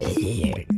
Here.